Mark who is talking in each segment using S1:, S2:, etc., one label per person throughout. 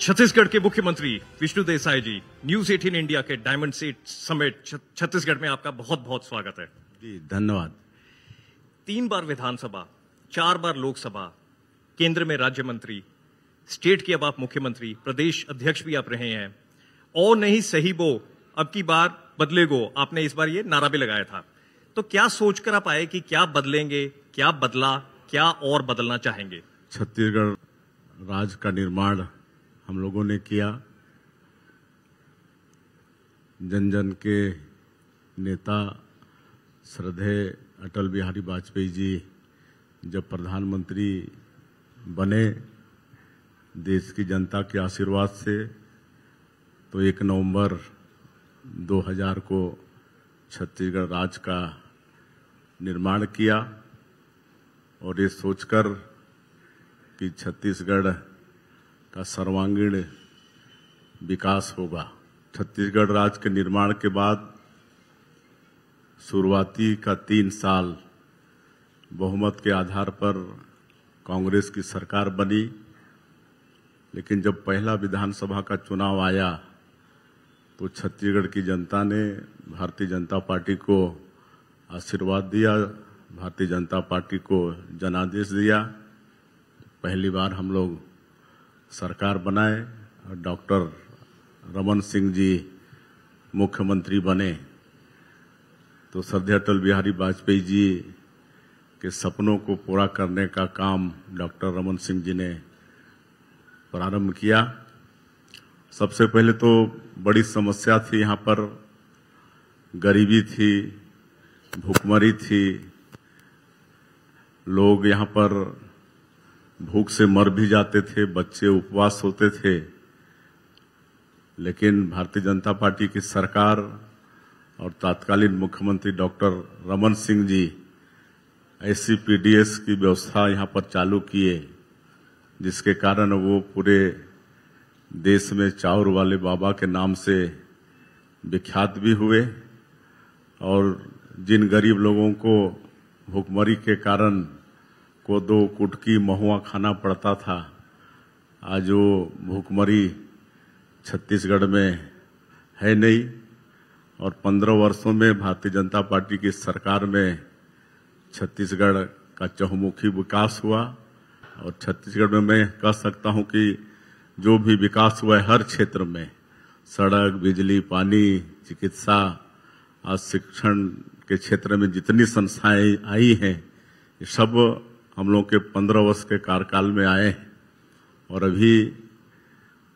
S1: छत्तीसगढ़ के मुख्यमंत्री Vishnu Desai ji news 18 India के डायमंड सीट समिट छत्तीसगढ़ में आपका बहुत बहुत स्वागत है।
S2: जी धन्यवाद।
S1: तीन बार विधानसभा चार बार लोकसभा केंद्र में राज्य मंत्री स्टेट के अब आप मुख्यमंत्री प्रदेश अध्यक्ष भी आप रहे हैं। और नहीं सही वो अब की बार बदलेगो आपने इस बार ये नारा भी लगाया था। तो क्या सोचकर आप आए कि क्या बदलेंगे क्या बदला क्या और बदलना चाहेंगे?
S2: छत्तीसगढ़ राज्य का निर्माण हम लोगों ने किया। जन जन के नेता श्रद्धेय अटल बिहारी वाजपेयी जी जब प्रधानमंत्री बने देश की जनता के आशीर्वाद से तो एक नवंबर 2000 को छत्तीसगढ़ राज्य का निर्माण किया और ये सोचकर कि छत्तीसगढ़ का सर्वांगीण विकास होगा। छत्तीसगढ़ राज्य के निर्माण के बाद शुरुआती का तीन साल बहुमत के आधार पर कांग्रेस की सरकार बनी, लेकिन जब पहला विधानसभा का चुनाव आया तो छत्तीसगढ़ की जनता ने भारतीय जनता पार्टी को आशीर्वाद दिया, भारतीय जनता पार्टी को जनादेश दिया। पहली बार हम लोग सरकार बनाए और डॉक्टर रमन सिंह जी मुख्यमंत्री बने। तो सद्य अटल बिहारी वाजपेयी जी के सपनों को पूरा करने का काम डॉक्टर रमन सिंह जी ने प्रारंभ किया। सबसे पहले तो बड़ी समस्या थी यहाँ पर। गरीबी थी, भूखमरी थी। लोग यहाँ पर भूख से मर भी जाते थे, बच्चे उपवास होते थे। लेकिन भारतीय जनता पार्टी की सरकार और तत्कालीन मुख्यमंत्री डॉक्टर रमन सिंह जी पीडीएस की व्यवस्था यहाँ पर चालू किए, जिसके कारण वो पूरे देश में चाउर वाले बाबा के नाम से विख्यात भी हुए और जिन गरीब लोगों को भूखमरी के कारण कोदो कुटकी महुआ खाना पड़ता था। आज वो भूखमरी छत्तीसगढ़ में है नहीं और पंद्रह वर्षों में भारतीय जनता पार्टी की सरकार में छत्तीसगढ़ का चहुमुखी विकास हुआ और छत्तीसगढ़ में मैं कह सकता हूँ कि जो भी विकास हुआ है हर क्षेत्र में, सड़क, बिजली, पानी, चिकित्सा, आज शिक्षण के क्षेत्र में जितनी संस्थाएँ आई हैं सब हम लोग के पंद्रह वर्ष के कार्यकाल में आए और अभी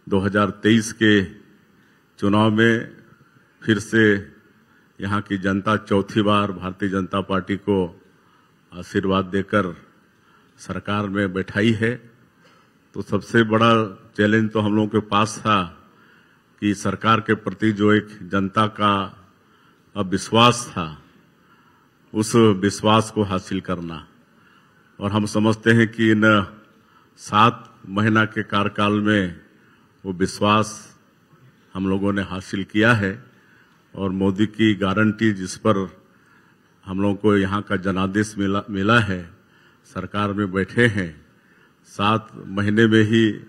S2: 2023 के चुनाव में फिर से यहाँ की जनता चौथी बार भारतीय जनता पार्टी को आशीर्वाद देकर सरकार में बैठाई है। तो सबसे बड़ा चैलेंज तो हम लोगों के पास था कि सरकार के प्रति जो एक जनता का अविश्वास था, उस विश्वास को हासिल करना। और हम समझते हैं कि इन सात महीना के कार्यकाल में वो विश्वास हम लोगों ने हासिल किया है और मोदी की गारंटी जिस पर हम लोगों को यहाँ का जनादेश मिला मिला है, सरकार में बैठे हैं, सात महीने में ही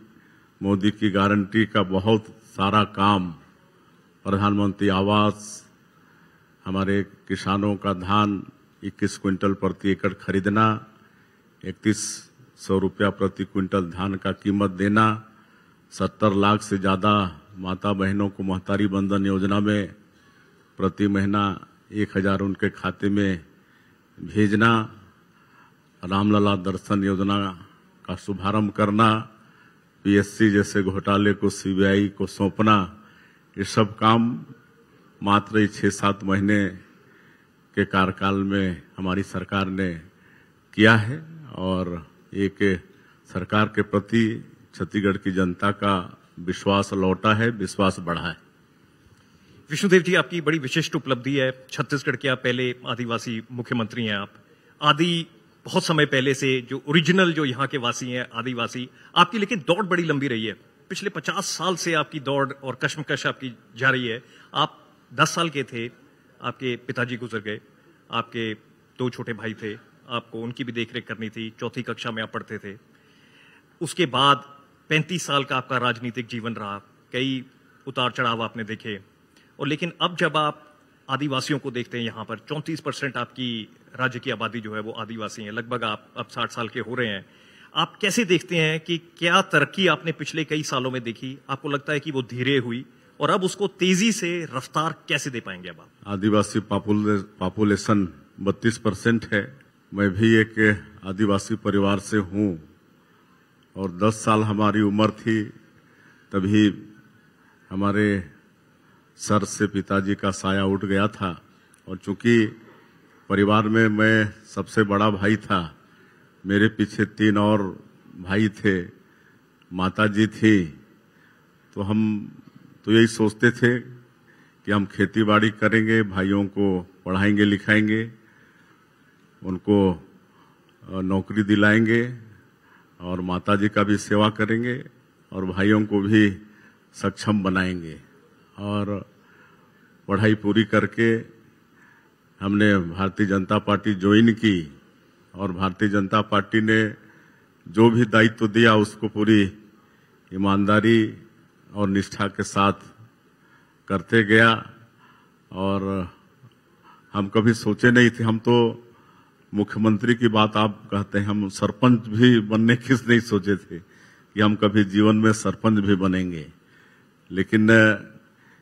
S2: मोदी की गारंटी का बहुत सारा काम, प्रधानमंत्री आवास, हमारे किसानों का धान 21 क्विंटल प्रति एकड़ खरीदना इकतीस सौ रुपया प्रति क्विंटल धान का कीमत देना, सत्तर लाख से ज़्यादा माता बहनों को महतारी बंधन योजना में प्रति महीना एक हज़ार उनके खाते में भेजना, रामलला दर्शन योजना का शुभारंभ करना, पीएससी जैसे घोटाले को सीबीआई को सौंपना, ये सब काम मात्र छः सात महीने के कार्यकाल में हमारी सरकार ने किया है और एक सरकार के प्रति छत्तीसगढ़ की जनता का विश्वास लौटा है, विश्वास बढ़ा है।
S1: विष्णुदेव जी, आपकी बड़ी विशिष्ट उपलब्धि है। छत्तीसगढ़ के आप पहले आदिवासी मुख्यमंत्री हैं आप। आदि बहुत समय पहले से जो ओरिजिनल जो यहाँ के वासी हैं, आदिवासी, आपकी लेकिन दौड़ बड़ी लंबी रही है। पिछले पचास साल से आपकी दौड़ और कश्मकश आपकी जा रही है। आप दस साल के थे, आपके पिताजी गुजर गए, आपके दो छोटे भाई थे आपको उनकी भी देखरेख करनी थी, चौथी कक्षा में आप पढ़ते थे। उसके बाद पैंतीस साल का आपका राजनीतिक जीवन रहा, कई उतार चढ़ाव आपने देखे। और लेकिन अब जब आप आदिवासियों को देखते हैं यहाँ पर, चौंतीस परसेंट आपकी राज्य की आबादी जो है वो आदिवासी है, लगभग आप अब साठ साल के हो रहे हैं। आप कैसे देखते हैं कि क्या तरक्की आपने पिछले कई सालों में देखी? आपको लगता है कि वो धीरे हुई? और अब उसको तेज़ी से रफ्तार कैसे दे पाएँगे अब आप?
S2: आदिवासी पॉपुलेशन 32 परसेंट है। मैं भी एक आदिवासी परिवार से हूँ और 10 साल हमारी उम्र थी, तभी हमारे सर से पिताजी का साया उठ गया था। और चूँकि परिवार में मैं सबसे बड़ा भाई था, मेरे पीछे तीन और भाई थे माता जी थी तो हम तो यही सोचते थे कि हम खेती बाड़ी करेंगे, भाइयों को पढ़ाएँगे, लिखाएँगे। उनको नौकरी दिलाएँगे और माता जी का भी सेवा करेंगे और भाइयों को भी सक्षम बनाएँगे। और पढ़ाई पूरी करके हमने भारतीय जनता पार्टी ज्वाइन की और भारतीय जनता पार्टी ने जो भी दायित्व दिया उसको पूरी ईमानदारी और निष्ठा के साथ करते गया और हम कभी सोचे नहीं थे। हम तो मुख्यमंत्री की बात आप कहते हैं, हम सरपंच भी बनने की नहीं सोचे थे कि हम कभी जीवन में सरपंच भी बनेंगे। लेकिन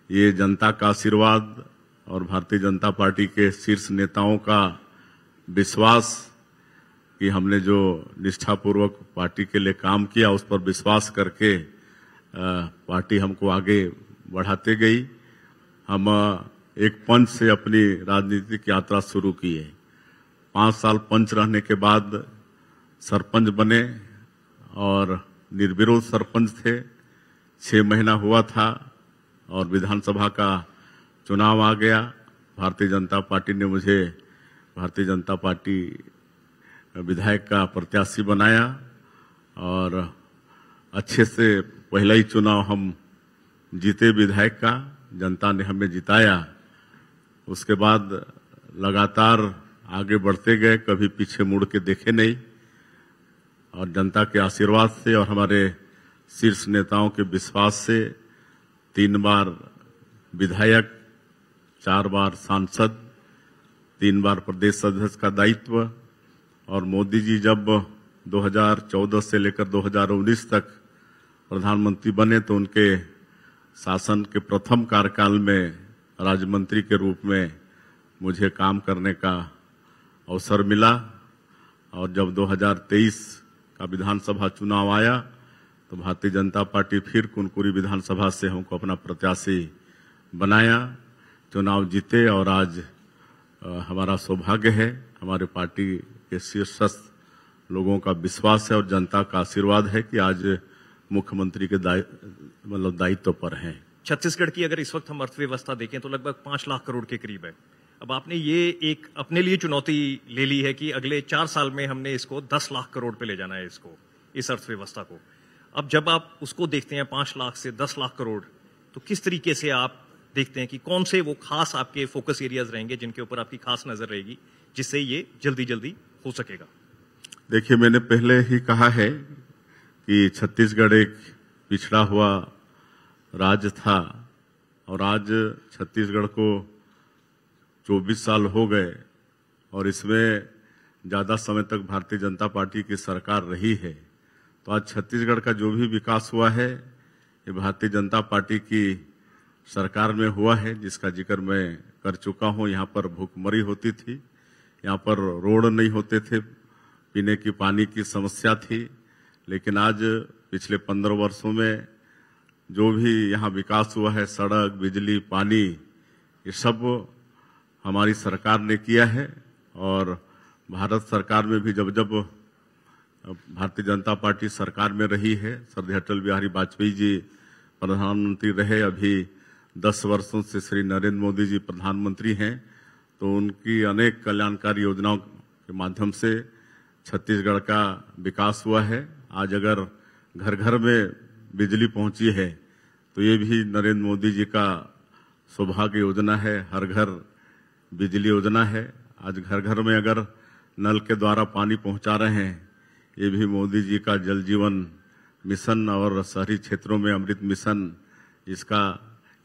S2: ये जनता का आशीर्वाद और भारतीय जनता पार्टी के शीर्ष नेताओं का विश्वास कि हमने जो निष्ठापूर्वक पार्टी के लिए काम किया, उस पर विश्वास करके पार्टी हमको आगे बढ़ाते गई। हम एक पंच से अपनी राजनीतिक यात्रा शुरू की है। पाँच साल पंच रहने के बाद सरपंच बने और निर्विरोध सरपंच थे। छह महीना हुआ था और विधानसभा का चुनाव आ गया। भारतीय जनता पार्टी ने मुझे, भारतीय जनता पार्टी विधायक का प्रत्याशी बनाया और अच्छे से पहला ही चुनाव हम जीते विधायक का। जनता ने हमें जिताया। उसके बाद लगातार आगे बढ़ते गए, कभी पीछे मुड़ के देखे नहीं। और जनता के आशीर्वाद से और हमारे शीर्ष नेताओं के विश्वास से तीन बार विधायक, चार बार सांसद, तीन बार प्रदेश अध्यक्ष का दायित्व। और मोदी जी जब 2014 से लेकर 2019 तक प्रधानमंत्री बने तो उनके शासन के प्रथम कार्यकाल में राज्य मंत्री के रूप में मुझे काम करने का अवसर मिला और जब 2023 का विधानसभा चुनाव आया तो भारतीय जनता पार्टी फिर कुनकुरी विधानसभा से हमको अपना प्रत्याशी बनाया। चुनाव जीते और आज हमारा सौभाग्य है। हमारे पार्टी के शीर्षस्थ लोगों का विश्वास है और जनता का आशीर्वाद है कि आज मुख्यमंत्री के मतलब दायित्व पर हैं।
S1: छत्तीसगढ़ की अगर इस वक्त हम अर्थव्यवस्था देखें तो लगभग पाँच लाख करोड़ के करीब है। अब आपने ये एक अपने लिए चुनौती ले ली है कि अगले चार साल में हमने इसको दस लाख करोड़ पे ले जाना है इसको, इस अर्थव्यवस्था को। अब जब आप उसको देखते हैं पाँच लाख से दस लाख करोड़ तो किस तरीके से आप देखते हैं कि कौन से वो खास आपके फोकस एरियाज़ रहेंगे जिनके ऊपर आपकी खास नज़र रहेगी, जिससे ये जल्दी जल्दी हो सकेगा?
S2: देखिए, मैंने पहले ही कहा है कि छत्तीसगढ़ एक पिछड़ा हुआ राज्य था और आज छत्तीसगढ़ को 24 साल हो गए और इसमें ज़्यादा समय तक भारतीय जनता पार्टी की सरकार रही है। तो आज छत्तीसगढ़ का जो भी विकास हुआ है, ये भारतीय जनता पार्टी की सरकार में हुआ है, जिसका ज़िक्र मैं कर चुका हूँ। यहाँ पर भूखमरी होती थी, यहाँ पर रोड नहीं होते थे, पीने की पानी की समस्या थी। लेकिन आज पिछले पंद्रह वर्षों में जो भी यहाँ विकास हुआ है, सड़क, बिजली, पानी, ये सब हमारी सरकार ने किया है और भारत सरकार में भी जब जब भारतीय जनता पार्टी सरकार में रही है सरदार अटल बिहारी वाजपेयी जी प्रधानमंत्री रहे, अभी दस वर्षों से श्री नरेंद्र मोदी जी प्रधानमंत्री हैं तो उनकी अनेक कल्याणकारी योजनाओं के माध्यम से छत्तीसगढ़ का विकास हुआ है। आज अगर घर घर में बिजली पहुँची है तो ये भी नरेंद्र मोदी जी का सौभाग्य योजना है। हर घर बिजली योजना है। आज घर घर में अगर नल के द्वारा पानी पहुँचा रहे हैं, ये भी मोदी जी का जल जीवन मिशन और शहरी क्षेत्रों में अमृत मिशन इसका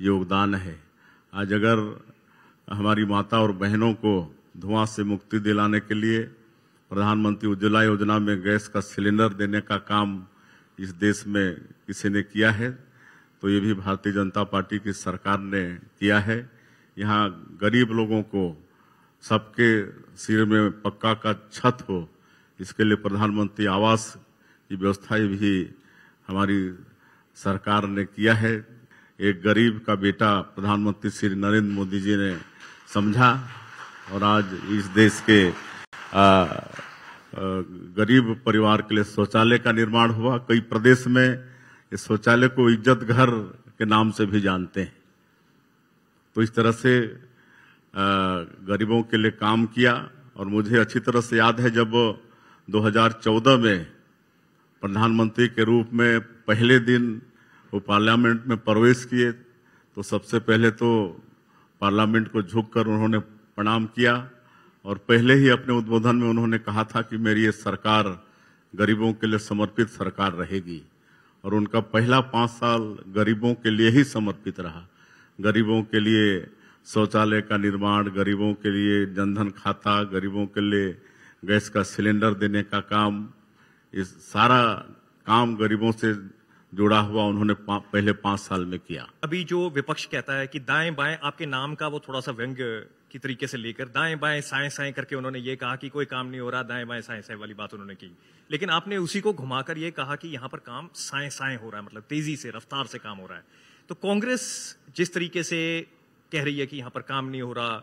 S2: योगदान है। आज अगर हमारी माता और बहनों को धुआँ से मुक्ति दिलाने के लिए प्रधानमंत्री उज्ज्वला योजना में गैस का सिलेंडर देने का काम इस देश में किसी ने किया है तो ये भी भारतीय जनता पार्टी की सरकार ने किया है। यहाँ गरीब लोगों को सबके सिर में पक्का का छत हो इसके लिए प्रधानमंत्री आवास की व्यवस्था भी हमारी सरकार ने किया है। एक गरीब का बेटा प्रधानमंत्री श्री नरेंद्र मोदी जी ने समझा और आज इस देश के आ, गरीब परिवार के लिए शौचालय का निर्माण हुआ। कई प्रदेश में इस शौचालय को इज़्ज़त घर के नाम से भी जानते हैं। तो इस तरह से गरीबों के लिए काम किया और मुझे अच्छी तरह से याद है जब 2014 में प्रधानमंत्री के रूप में पहले दिन वो पार्लियामेंट में प्रवेश किए तो सबसे पहले तो पार्लियामेंट को झुककर उन्होंने प्रणाम किया और पहले ही अपने उद्बोधन में उन्होंने कहा था कि मेरी ये सरकार गरीबों के लिए समर्पित सरकार रहेगी और उनका पहला पाँच साल गरीबों के लिए ही समर्पित रहा। गरीबों के लिए शौचालय का निर्माण गरीबों के लिए जनधन खाता गरीबों के लिए गैस का सिलेंडर देने का काम इस सारा काम गरीबों से जुड़ा हुआ उन्होंने पा, पहले पाँच साल में किया।
S1: अभी जो विपक्ष कहता है कि दाएँ बाएँ आपके नाम का वो थोड़ा सा व्यंग की तरीके से लेकर दाएँ बाएँ साएँ साएँ करके उन्होंने ये कहा कि कोई काम नहीं हो रहा दाएँ बाएँ साएँ साएँ वाली बात उन्होंने की। लेकिन आपने उसी को घुमाकर ये कहा कि यहाँ पर काम साएँ साएँ हो रहा है मतलब तेज़ी से रफ्तार से काम हो रहा है। तो कांग्रेस जिस तरीके से कह रही है कि यहाँ पर काम नहीं हो रहा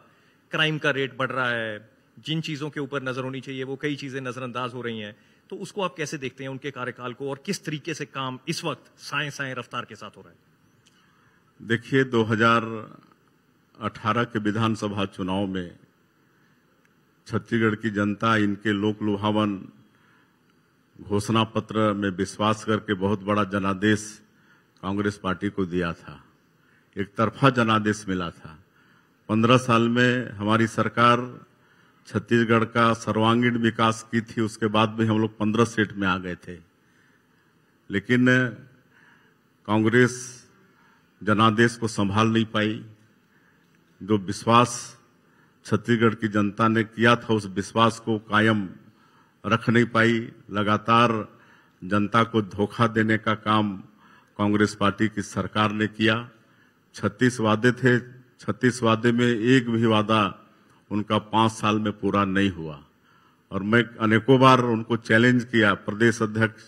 S1: क्राइम का रेट बढ़ रहा है, जिन चीज़ों के ऊपर नज़र होनी चाहिए, वो कई चीज़ें नजरअंदाज हो रही हैं तो उसको आप कैसे देखते हैं उनके कार्यकाल को और किस तरीके से काम इस वक्त साए साए रफ्तार के साथ हो रहा है?
S2: देखिए 2018 के विधानसभा चुनाव में छत्तीसगढ़ की जनता इनके लोक लुभावन घोषणा पत्र में विश्वास करके बहुत बड़ा जनादेश कांग्रेस पार्टी को दिया था। एक तरफा जनादेश मिला था। पंद्रह साल में हमारी सरकार छत्तीसगढ़ का सर्वांगीण विकास की थी, उसके बाद भी हम लोग पंद्रह सीट में आ गए थे। लेकिन कांग्रेस जनादेश को संभाल नहीं पाई। जो विश्वास छत्तीसगढ़ की जनता ने किया था, उस विश्वास को कायम रख नहीं पाई। लगातार जनता को धोखा देने का काम कांग्रेस पार्टी की सरकार ने किया। छत्तीस वादे थे छत्तीस वादे में एक भी वादा उनका पाँच साल में पूरा नहीं हुआ। और मैं अनेकों बार उनको चैलेंज किया प्रदेश अध्यक्ष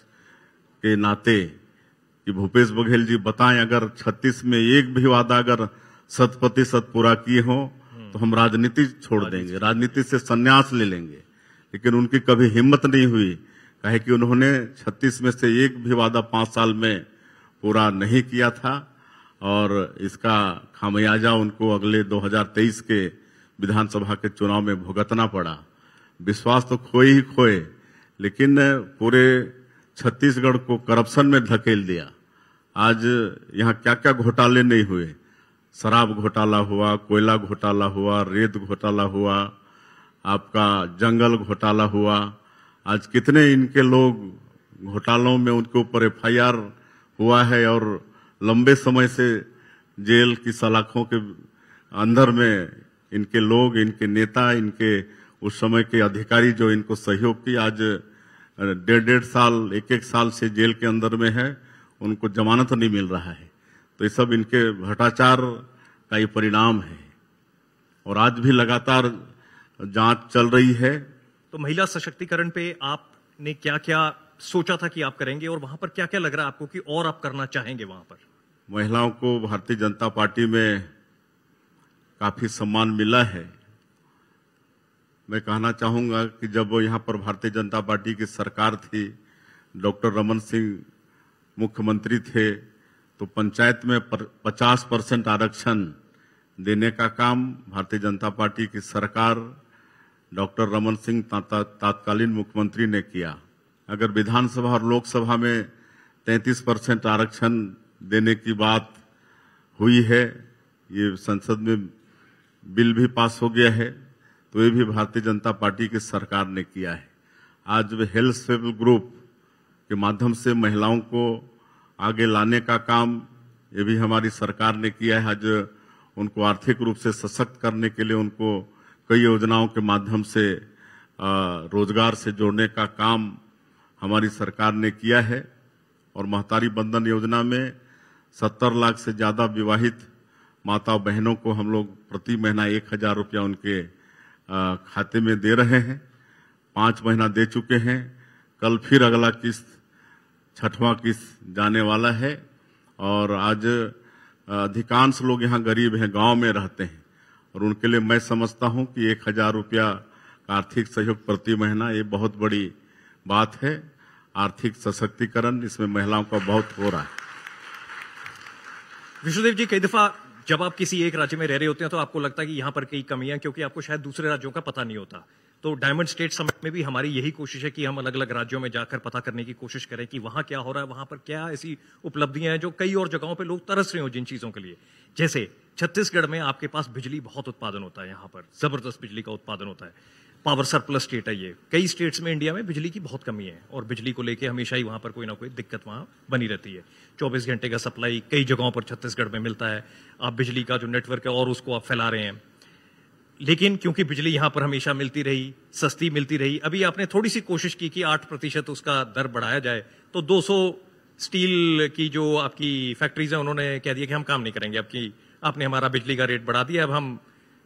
S2: के नाते कि भूपेश बघेल जी बताएँ अगर छत्तीस में एक भी वादा अगर शत प्रतिशत पूरा किए हो तो हम राजनीति छोड़ देंगे राजनीति से संन्यास ले लेंगे। लेकिन उनकी कभी हिम्मत नहीं हुई कहे कि उन्होंने छत्तीस में से एक भी वादा पाँच साल में पूरा नहीं किया था। और इसका खामियाजा उनको अगले 2023 के विधानसभा के चुनाव में भुगतना पड़ा। विश्वास तो खोए ही खोए, लेकिन पूरे छत्तीसगढ़ को करप्शन में धकेल दिया। आज यहाँ क्या क्या घोटाले नहीं हुए? शराब घोटाला हुआ, कोयला घोटाला हुआ, रेत घोटाला हुआ, आपका जंगल घोटाला हुआ। आज कितने इनके लोग घोटालों में उनके ऊपर एफआईआर हुआ है और लंबे समय से जेल की सलाखों के अंदर में इनके लोग, इनके नेता, इनके उस समय के अधिकारी जो इनको सहयोग की आज डेढ़ डेढ़ साल एक एक साल से जेल के अंदर में है, उनको जमानत नहीं मिल रहा है। तो ये सब इनके भ्रष्टाचार का ये परिणाम है। और आज भी लगातार जाँच चल रही है।
S1: तो महिला सशक्तिकरण पे आपने क्या क्या सोचा था कि आप करेंगे और वहाँ पर क्या क्या लग रहा है आपको कि और आप करना चाहेंगे वहाँ पर?
S2: महिलाओं को भारतीय जनता पार्टी में काफ़ी सम्मान मिला है। मैं कहना चाहूँगा कि जब यहाँ पर भारतीय जनता पार्टी की सरकार थी, डॉक्टर रमन सिंह मुख्यमंत्री थे तो पंचायत में पचास परसेंट आरक्षण देने का काम भारतीय जनता पार्टी की सरकार डॉक्टर रमन सिंह तत्कालीन मुख्यमंत्री ने किया। अगर विधानसभा और लोकसभा में 33 परसेंट आरक्षण देने की बात हुई है, ये संसद में बिल भी पास हो गया है तो ये भी भारतीय जनता पार्टी की सरकार ने किया है। आज हेल्थ सेवल ग्रुप के माध्यम से महिलाओं को आगे लाने का काम ये भी हमारी सरकार ने किया है। आज उनको आर्थिक रूप से सशक्त करने के लिए उनको कई योजनाओं के माध्यम से रोज़गार से जोड़ने का काम हमारी सरकार ने किया है और महतारी बंधन योजना में सत्तर लाख से ज़्यादा विवाहित माता बहनों को हम लोग प्रति महीना एक हज़ार रुपया उनके खाते में दे रहे हैं। पाँच महीना दे चुके हैं। कल फिर अगला किस्त, छठवां किस्त जाने वाला है और आज अधिकांश लोग यहाँ गरीब हैं, गाँव में रहते हैं। और उनके लिए मैं समझता हूँ कि एक हज़ार रुपया आर्थिक सहयोग प्रति महीना ये बहुत बड़ी बात है, आर्थिक सशक्तिकरण, इसमें महिलाओं का बहुत हो रहा है।
S1: विष्णुदेव जी, कई दफ़ा जब आप किसी एक राज्य में रह रहे होते हैं तो आपको लगता है कि यहाँ पर कई कमियाँ क्योंकि आपको शायद दूसरे राज्यों का पता नहीं होता। तो डायमंड स्टेट समिट में भी हमारी यही कोशिश है कि हम अलग अलग राज्यों में जाकर पता करने की कोशिश करें कि वहाँ क्या हो रहा है, वहाँ पर क्या ऐसी उपलब्धियाँ हैं जो कई और जगहों पर लोग तरस रहे हो जिन चीज़ों के लिए। जैसे छत्तीसगढ़ में आपके पास बिजली बहुत उत्पादन होता है, यहाँ पर ज़बरदस्त बिजली का उत्पादन होता है। पावर सरप्लस स्टेट है ये। कई स्टेट्स में इंडिया में बिजली की बहुत कमी है और बिजली को लेके हमेशा ही वहाँ पर कोई ना कोई दिक्कत वहाँ बनी रहती है। 24 घंटे का सप्लाई कई जगहों पर छत्तीसगढ़ में मिलता है। आप बिजली का जो नेटवर्क है और उसको आप फैला रहे हैं। लेकिन क्योंकि बिजली यहाँ पर हमेशा मिलती रही, सस्ती मिलती रही, अभी आपने थोड़ी सी कोशिश की कि आठ प्रतिशत उसका दर बढ़ाया जाए तो 200 स्टील की जो आपकी फैक्ट्रीज है, उन्होंने कह दिया कि हम काम नहीं करेंगे। आपकी, आपने हमारा बिजली का रेट बढ़ा दिया, अब हम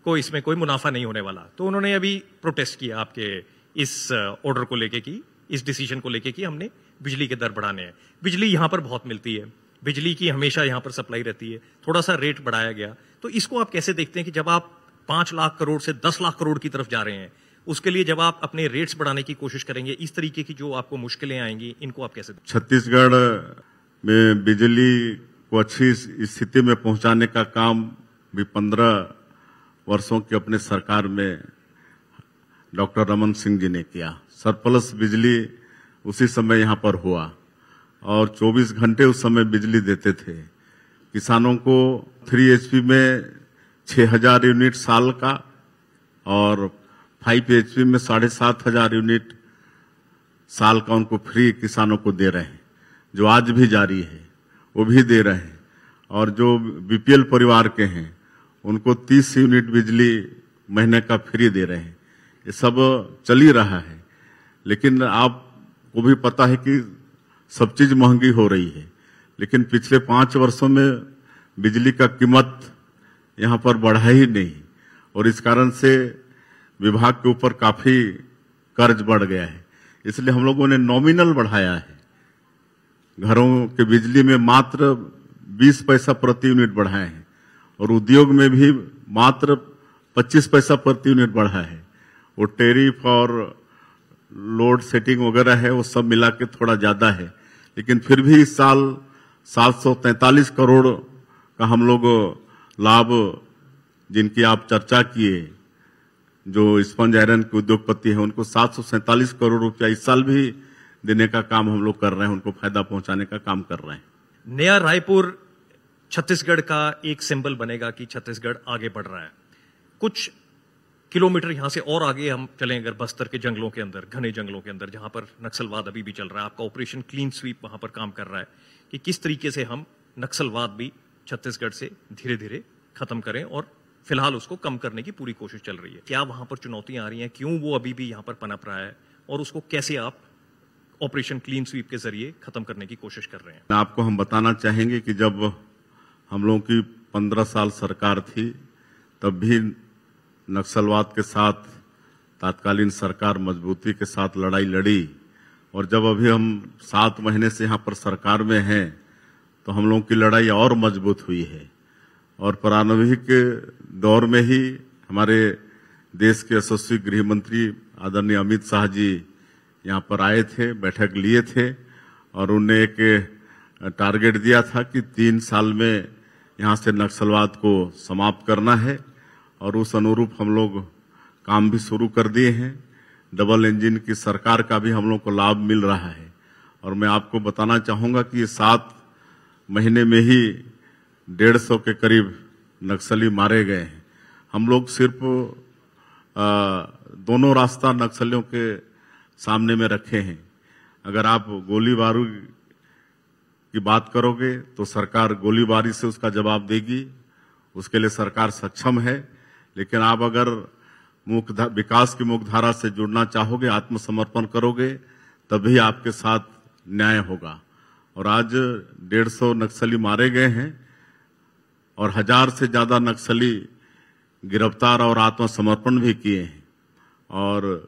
S1: को इसमें कोई मुनाफा नहीं होने वाला। तो उन्होंने अभी प्रोटेस्ट किया आपके इस ऑर्डर को लेके की, इस डिसीज़न को लेके कि हमने बिजली के दर बढ़ाने हैं। बिजली यहाँ पर बहुत मिलती है। बिजली की हमेशा यहाँ पर सप्लाई रहती है। थोड़ा सा रेट बढ़ाया गया। तो इसको आप कैसे देखते हैं कि जब आप पाँच लाख करोड़ से दस लाख करोड़ की तरफ़ जा रहे हैं, उसके लिए जब आप अपने रेट्स बढ़ाने की कोशिश करेंगे, इस तरीके की जो आपको मुश्किलें आएँगी, इनको आप कैसे
S2: छत्तीसगढ़ में बिजली को अच्छी स्थिति में पहुँचाने का काम भी पंद्रह वर्षों की अपने सरकार में डॉक्टर रमन सिंह जी ने किया। सरप्लस बिजली उसी समय यहाँ पर हुआ और 24 घंटे उस समय बिजली देते थे। किसानों को 3 एचपी में 6000 यूनिट साल का और 5 एचपी में साढ़े सात हज़ार यूनिट साल का उनको फ्री किसानों को दे रहे हैं। जो आज भी जारी है, वो भी दे रहे हैं। और जो बीपीएल परिवार के हैं उनको 30 यूनिट बिजली महीने का फ्री दे रहे हैं। ये सब चल ही रहा है। लेकिन आपको भी पता है कि सब चीज़ महँगी हो रही है। लेकिन पिछले पाँच वर्षों में बिजली का कीमत यहाँ पर बढ़ा ही नहीं। और इस कारण से विभाग के ऊपर काफ़ी कर्ज बढ़ गया है। इसलिए हम लोगों ने नॉमिनल बढ़ाया है। घरों के बिजली में मात्र 20 पैसा प्रति यूनिट बढ़ाए हैं। और उद्योग में भी मात्र 25 पैसा प्रति यूनिट बढ़ा है। वो टेरिफ और लोड सेटिंग वगैरह है, वो सब मिला के थोड़ा ज़्यादा है। लेकिन फिर भी इस साल 743 करोड़ का हम लोग लाभ जिनकी आप चर्चा किए, जो स्पंज आयरन के उद्योगपति है, उनको सात करोड़ रुपया इस साल भी देने का काम हम लोग कर रहे हैं, उनको फ़ायदा पहुँचाने का काम कर रहे हैं।
S1: नया रायपुर छत्तीसगढ़ का एक सिंबल बनेगा कि छत्तीसगढ़ आगे बढ़ रहा है। कुछ किलोमीटर यहाँ से और आगे हम चलें अगर बस्तर के जंगलों के अंदर, घने जंगलों के अंदर, जहाँ पर नक्सलवाद अभी भी चल रहा है। आपका ऑपरेशन क्लीन स्वीप वहाँ पर काम कर रहा है कि किस तरीके से हम नक्सलवाद भी छत्तीसगढ़ से धीरे धीरे खत्म करें और फ़िलहाल उसको कम करने की पूरी कोशिश चल रही है। क्या वहाँ पर चुनौतियाँ आ रही हैं? क्यों वो अभी भी यहाँ पर पनप रहा है? और उसको कैसे आप ऑपरेशन क्लीन स्वीप के ज़रिए खत्म करने की कोशिश कर रहे हैं?
S2: आपको हम बताना चाहेंगे कि जब हम लोगों की पंद्रह साल सरकार थी, तब भी नक्सलवाद के साथ, तात्कालीन सरकार मजबूती के साथ लड़ाई लड़ी। और जब अभी हम सात महीने से यहाँ पर सरकार में हैं तो हम लोगों की लड़ाई और मज़बूत हुई है। और प्रारंभिक दौर में ही हमारे देश के यशस्वी गृह मंत्री आदरणीय अमित शाह जी यहाँ पर आए थे, बैठक लिए थे, और उन्हें एक टारगेट दिया था कि तीन साल में यहाँ से नक्सलवाद को समाप्त करना है और उस अनुरूप हम लोग काम भी शुरू कर दिए हैं। डबल इंजन की सरकार का भी हम लोग को लाभ मिल रहा है। और मैं आपको बताना चाहूँगा कि सात महीने में ही डेढ़ सौ के करीब नक्सली मारे गए हैं। हम लोग सिर्फ़ आ, दोनों रास्ता नक्सलियों के सामने में रखे हैं। अगर आप गोली बारूद की बात करोगे तो सरकार गोलीबारी से उसका जवाब देगी। उसके लिए सरकार सक्षम है। लेकिन आप अगर मुख्य विकास की मुख्य धारा से जुड़ना चाहोगे, आत्मसमर्पण करोगे, तभी आपके साथ न्याय होगा। और आज डेढ़ सौ नक्सली मारे गए हैं और हज़ार से ज़्यादा नक्सली गिरफ़्तार और आत्मसमर्पण भी किए हैं। और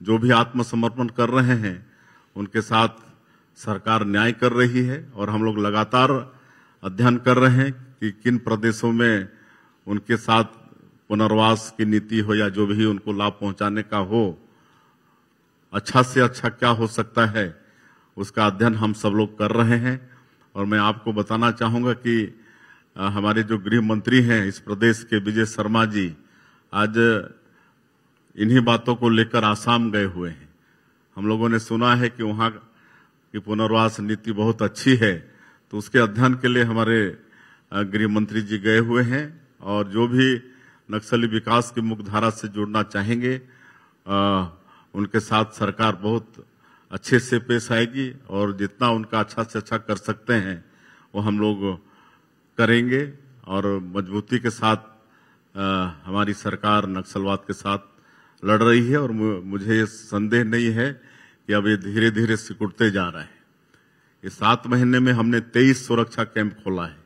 S2: जो भी आत्मसमर्पण कर रहे हैं, उनके साथ सरकार न्याय कर रही है और हम लोग लगातार अध्ययन कर रहे हैं कि किन प्रदेशों में उनके साथ पुनर्वास की नीति हो या जो भी उनको लाभ पहुँचाने का हो अच्छा से अच्छा क्या हो सकता है, उसका अध्ययन हम सब लोग कर रहे हैं। और मैं आपको बताना चाहूँगा कि हमारे जो गृह मंत्री हैं इस प्रदेश के विजय शर्मा जी, आज इन्हीं बातों को लेकर आसाम गए हुए हैं। हम लोगों ने सुना है कि वहाँ की पुनर्वास नीति बहुत अच्छी है तो उसके अध्ययन के लिए हमारे गृह मंत्री जी गए हुए हैं और जो भी नक्सली विकास की मुख्य धारा से जुड़ना चाहेंगे आ, उनके साथ सरकार बहुत अच्छे से पेश आएगी और जितना उनका अच्छा से अच्छा कर सकते हैं वो हम लोग करेंगे और मजबूती के साथ आ, हमारी सरकार नक्सलवाद के साथ लड़ रही है और मुझे संदेह नहीं है कि अब ये धीरे धीरे सिकुड़ते जा रहे हैं। ये सात महीने में हमने तेईस सुरक्षा कैंप खोला है।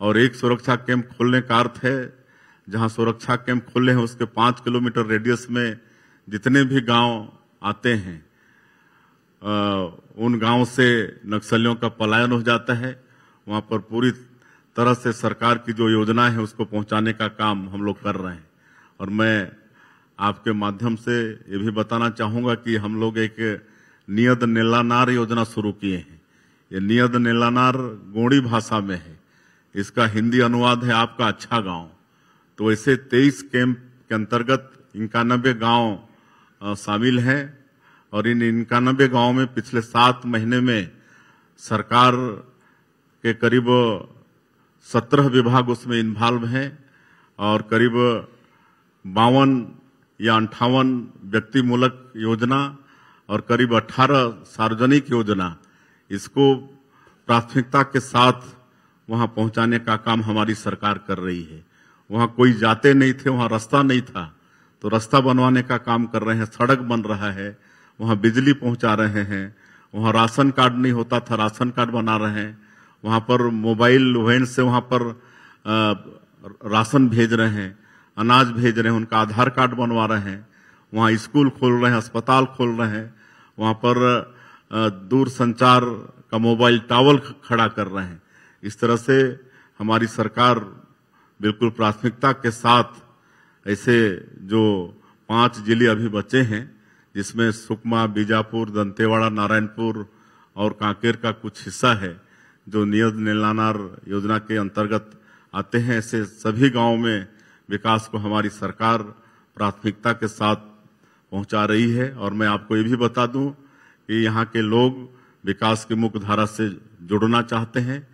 S2: और एक सुरक्षा कैंप खोलने का अर्थ है जहाँ सुरक्षा कैंप खोले हैं उसके पाँच किलोमीटर रेडियस में जितने भी गाँव आते हैं आ, उन गाँव से नक्सलियों का पलायन हो जाता है। वहाँ पर पूरी तरह से सरकार की जो योजना है उसको पहुँचाने का काम हम लोग कर रहे हैं। और मैं आपके माध्यम से ये भी बताना चाहूँगा कि हम लोग एक नियत नीलानार योजना शुरू किए हैं। ये नियत नीलानार गोड़ी भाषा में है। इसका हिंदी अनुवाद है आपका अच्छा गाँव। तो ऐसे तेईस कैंप के अंतर्गत इक्यानबे गाँव शामिल हैं और इन इक्यानबे गाँव में पिछले सात महीने में सरकार के करीब सत्रह विभाग उसमें इन्वॉल्व हैं और करीब बावन या अंठावन व्यक्तिमूलक योजना और करीब 18 सार्वजनिक योजना इसको प्राथमिकता के साथ वहाँ पहुँचाने का काम हमारी सरकार कर रही है। वहाँ कोई जाते नहीं थे वहाँ रास्ता नहीं था तो रास्ता बनवाने का काम कर रहे हैं सड़क बन रहा है वहाँ बिजली पहुँचा रहे हैं वहाँ राशन कार्ड नहीं होता था राशन कार्ड बना रहे हैं वहाँ पर मोबाइल वैन से वहाँ पर आ, राशन भेज रहे हैं। अनाज भेज रहे हैं, उनका आधार कार्ड बनवा रहे हैं, वहाँ स्कूल खोल रहे हैं, अस्पताल खोल रहे हैं, वहाँ पर दूर संचार का मोबाइल टावर खड़ा कर रहे हैं। इस तरह से हमारी सरकार बिल्कुल प्राथमिकता के साथ ऐसे जो पाँच ज़िले अभी बचे हैं, जिसमें सुकमा, बीजापुर, दंतेवाड़ा, नारायणपुर और कांकेर का कुछ हिस्सा है, जो नियत नीलानार योजना के अंतर्गत आते हैं, ऐसे सभी गाँवों में विकास को हमारी सरकार प्राथमिकता के साथ पहुँचा रही है। और मैं आपको ये भी बता दूँ कि यहाँ के लोग विकास की मुख्य धारा से जुड़ना चाहते हैं,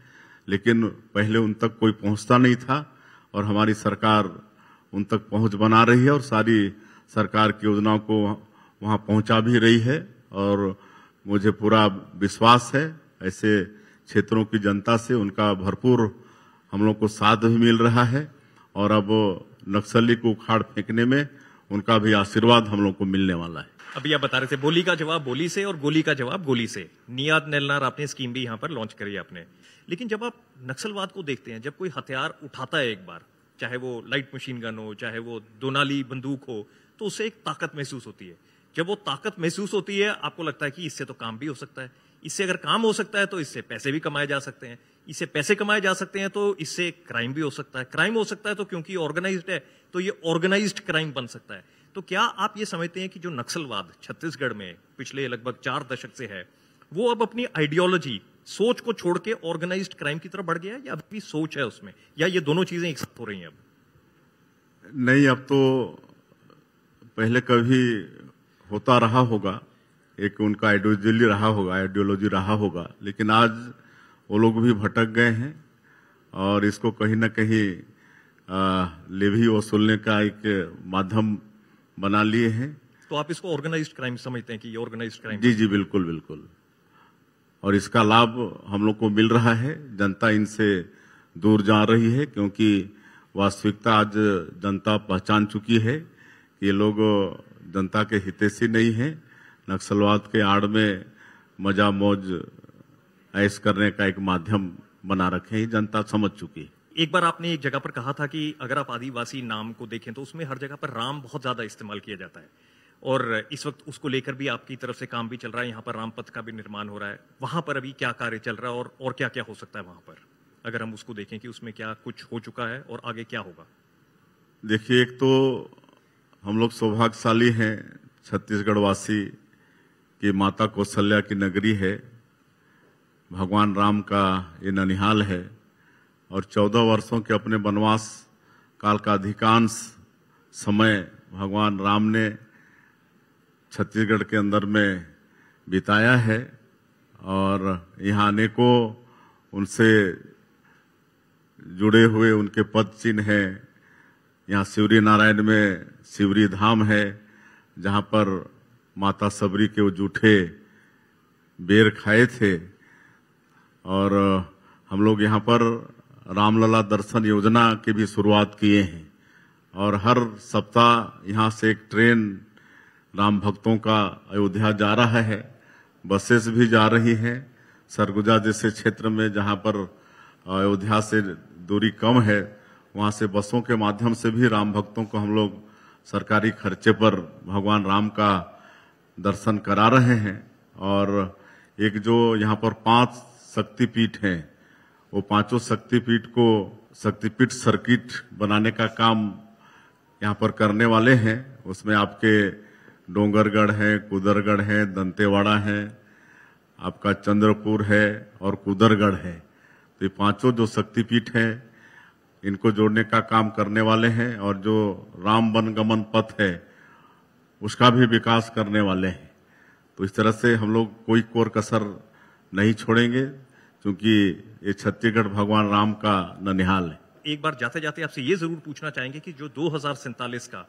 S2: लेकिन पहले उन तक कोई पहुँचता नहीं था और हमारी सरकार उन तक पहुँच बना रही है और सारी सरकार की योजनाओं को वहाँ पहुँचा भी रही है। और मुझे पूरा विश्वास है, ऐसे क्षेत्रों की जनता से उनका भरपूर हम लोग को साथ भी मिल रहा है। और अब नक्सली को उखाड़ फेंकने में उनका भी आशीर्वाद हम लोग को मिलने वाला है।
S1: अभी आप बता रहे थे, बोली का जवाब बोली से और गोली का जवाब गोली से। नियाद नेलनार, आपने स्कीम भी यहाँ पर लॉन्च करी आपने लेकिन जब आप नक्सलवाद को देखते हैं, जब कोई हथियार उठाता है एक बार, चाहे वो लाइट मशीन गन हो, चाहे वो दोनाली बंदूक हो तो उससे एक ताकत महसूस होती है। जब वो ताकत महसूस होती है, आपको लगता है कि इससे तो काम भी हो सकता है। इससे अगर काम हो सकता है तो इससे पैसे भी कमाए जा सकते हैं। इससे पैसे कमाए जा सकते हैं तो इससे क्राइम भी हो सकता है। क्राइम हो सकता है तो क्योंकि ऑर्गेनाइज है तो ये ऑर्गेनाइज क्राइम बन सकता है। तो क्या आप ये समझते हैं कि जो नक्सलवाद छत्तीसगढ़ में पिछले लगभग चार दशक से है, वो अब अपनी आइडियोलॉजी सोच को छोड़ के ऑर्गेनाइज क्राइम की तरफ़ बढ़ गया या अभी सोच है उसमें? या ये दोनों चीज़ें एक साथ हो रही हैं अब?
S2: नहीं, अब तो पहले कभी होता रहा होगा, एक उनका आइडियोलॉजी रहा होगा आइडियोलॉजी रहा होगा, लेकिन आज वो लोग भी भटक गए हैं और इसको कहीं ना कहीं लेवी वसूलने का एक माध्यम बना लिए हैं।
S1: तो आप इसको ऑर्गेनाइज्ड क्राइम समझते हैं कि ये ऑर्गेनाइज्ड क्राइम
S2: जी जी बिल्कुल बिल्कुल। और इसका लाभ हम लोग को मिल रहा है। जनता इनसे दूर जा रही है क्योंकि वास्तविकता आज जनता पहचान चुकी है कि ये लोग जनता के हितैषी नहीं है। नक्सलवाद के आड़ में मज़ा मौज ऐश करने का एक माध्यम बना रखे हैं जनता समझ चुकी है।
S1: एक बार आपने एक जगह पर कहा था कि अगर आप आदिवासी नाम को देखें तो उसमें हर जगह पर राम बहुत ज़्यादा इस्तेमाल किया जाता है। और इस वक्त उसको लेकर भी आपकी तरफ़ से काम भी चल रहा है यहाँ पर राम पथ का भी निर्माण हो रहा है। वहाँ पर अभी क्या कार्य चल रहा है और और क्या क्या हो सकता है वहाँ पर? अगर हम उसको देखें कि उसमें क्या कुछ हो चुका है और आगे क्या होगा।
S2: देखिए एक तो हम लोग सौभाग्यशाली हैं छत्तीसगढ़ वासी कि माता कौशल्या की नगरी है। भगवान राम का ये ननिहाल है और चौदह वर्षों के अपने वनवास काल का अधिकांश समय भगवान राम ने छत्तीसगढ़ के अंदर में बिताया है और यहाँ अनेकों उनसे जुड़े हुए उनके पद चिन्ह हैं। यहाँ शिवरी नारायण में शिवरी धाम है, जहाँ पर माता सबरी के वो जूठे बेर खाए थे। और हम लोग यहाँ पर रामलला दर्शन योजना की भी शुरुआत किए हैं। और हर सप्ताह यहाँ से एक ट्रेन राम भक्तों का अयोध्या जा रहा है। बसेस भी जा रही हैं। सरगुजा जैसे क्षेत्र में जहाँ पर अयोध्या से दूरी कम है, वहाँ से बसों के माध्यम से भी राम भक्तों को हम लोग सरकारी खर्चे पर भगवान राम का दर्शन करा रहे हैं। और एक जो यहाँ पर पाँच शक्तिपीठ हैं। वो पाँचों शक्तिपीठ को शक्तिपीठ सर्किट बनाने का काम यहाँ पर करने वाले हैं। उसमें आपके डोंगरगढ़ है, कुदरगढ़ है, दंतेवाड़ा है, आपका चंद्रपुर है और कुदरगढ़ है। तो ये पाँचों जो शक्तिपीठ है, इनको जोड़ने का काम करने वाले हैं और जो राम वनगमन पथ है, उसका भी विकास करने वाले हैं। तो इस तरह से हम लोग कोई कोर कसर नहीं छोड़ेंगे। क्योंकि ये छत्तीसगढ़ भगवान राम का ननिहाल है।
S1: एक बार जाते जाते आपसे ये ज़रूर पूछना चाहेंगे कि जो दो हज़ार सैंतालीस का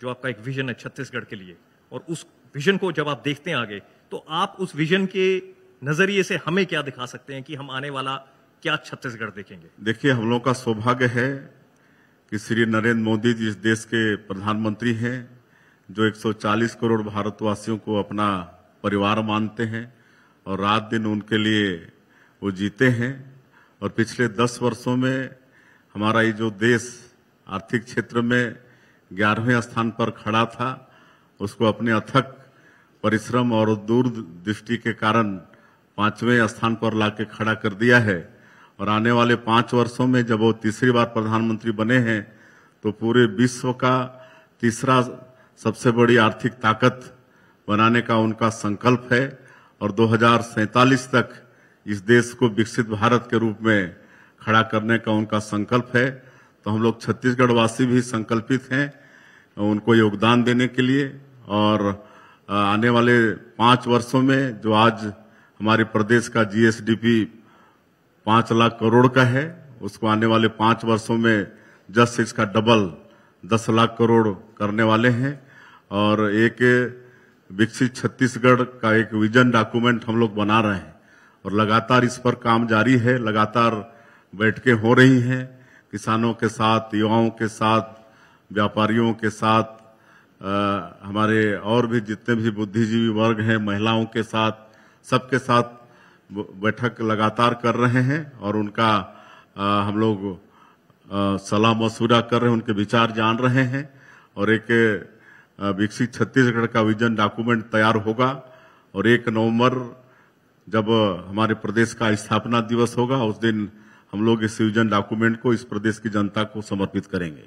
S1: जो आपका एक विजन है छत्तीसगढ़ के लिए और उस विजन को जब आप देखते हैं आगे तो आप उस विजन के नज़रिए से हमें क्या दिखा सकते हैं कि हम आने वाला क्या छत्तीसगढ़ देखेंगे?
S2: देखिए हम लोग का सौभाग्य है कि श्री नरेंद्र मोदी जी इस देश के प्रधानमंत्री हैं जो 140 करोड़ भारतवासियों को अपना परिवार मानते हैं और रात दिन उनके लिए वो जीते हैं और पिछले दस वर्षों में हमारा ये जो देश आर्थिक क्षेत्र में ग्यारहवें स्थान पर खड़ा था, उसको अपने अथक परिश्रम और दूरदृष्टि के कारण पाँचवें स्थान पर लाके खड़ा कर दिया है। और आने वाले पाँच वर्षों में जब वो तीसरी बार प्रधानमंत्री बने हैं तो पूरे विश्व का तीसरा सबसे बड़ी आर्थिक ताकत बनाने का उनका संकल्प है। और दो तक इस देश को विकसित भारत के रूप में खड़ा करने का उनका संकल्प है। तो हम लोग छत्तीसगढ़ वासी भी संकल्पित हैं उनको योगदान देने के लिए। और आने वाले पाँच वर्षों में जो आज हमारे प्रदेश का जीएसडीपी पाँच लाख करोड़ का है, उसको आने वाले पाँच वर्षों में जस्ट इसका डबल दस लाख करोड़ करने वाले हैं। और एक विकसित छत्तीसगढ़ का एक विजन डॉक्यूमेंट हम लोग बना रहे हैं। और लगातार इस पर काम जारी है लगातार बैठकें हो रही हैं। किसानों के साथ युवाओं के साथ व्यापारियों के साथ आ, हमारे और भी जितने भी बुद्धिजीवी वर्ग हैं महिलाओं के साथ सबके साथ बैठक लगातार कर रहे हैं और उनका आ, हम लोग सलाह मशूरा कर रहे हैं उनके विचार जान रहे हैं और एक विकसित छत्तीसगढ़ का विजन डॉक्यूमेंट तैयार होगा और एक नवंबर जब हमारे प्रदेश का स्थापना दिवस होगा उस दिन हम लोग इस विजन डॉक्यूमेंट को इस प्रदेश की जनता को समर्पित करेंगे।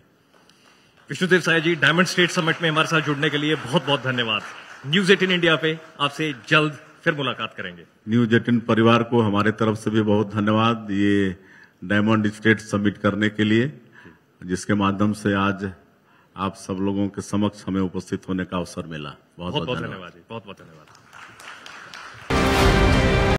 S1: Vishnudeo Sai ji diamond state summit में हमारे साथ जुड़ने के लिए बहुत बहुत धन्यवाद। न्यूज़ एटीन इंडिया पे आपसे जल्द फिर मुलाकात करेंगे।
S2: न्यूज़ एटीन परिवार को हमारे तरफ़ से भी बहुत धन्यवाद ये डायमंड स्टेट समिट करने के लिए जिसके माध्यम से आज आप सब लोगों के समक्ष हमें उपस्थित होने का अवसर मिला।
S1: बहुत बहुत धन्यवाद। बहुत बहुत धन्यवाद।